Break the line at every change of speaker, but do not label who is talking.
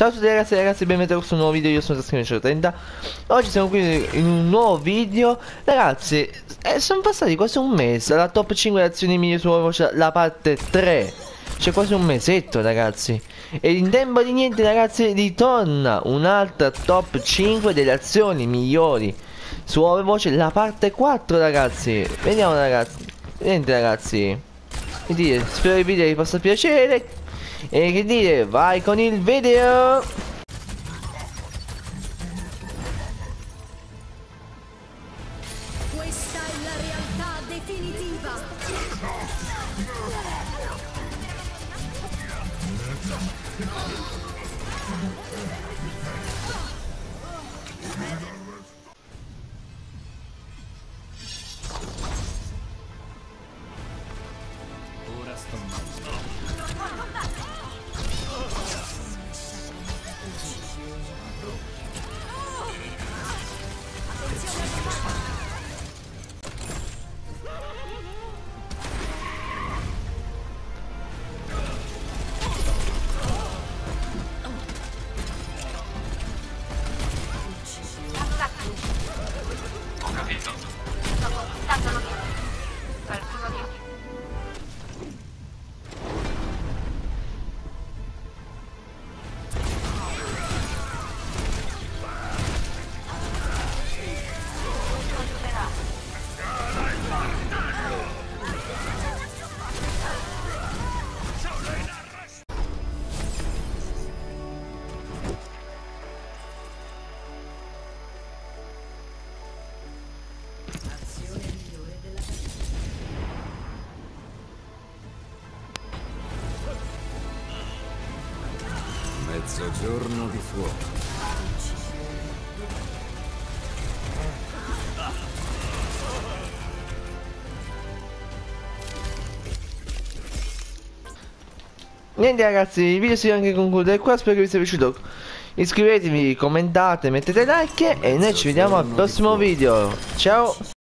Ciao a tutti ragazzi e ragazzi, benvenuti a questo nuovo video, io sono Tascino130 Oggi siamo qui in un nuovo video. Ragazzi, eh, sono passati quasi un mese dalla top 5 azioni mie su Overwatch, la parte 3 C'è quasi un mesetto ragazzi. E in tempo di niente ragazzi ritorna un'altra top 5 delle azioni migliori Su Overwatch, la parte 4 ragazzi. Vediamo ragazzi. Niente ragazzi. Dire, spero il video vi possa piacere e che dire, vai con il video!
Questa è la realtà definitiva.
Ho
Mezzogiorno di fuoco.
Niente ragazzi, il video si anche conclude qua, spero che vi sia piaciuto. Iscrivetevi, commentate, mettete like e noi ci vediamo al prossimo video. Ciao!